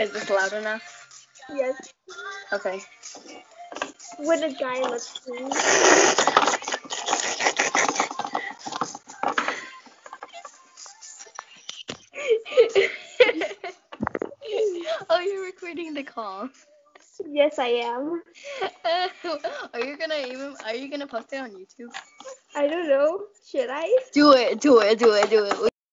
Is this loud enough? Yes. Okay. When a guy looks clean. oh, you're recording the call. yes, I am. are you gonna even? Are you gonna post it on YouTube? I don't know. Should I? Do it. Do it. Do it. Do it.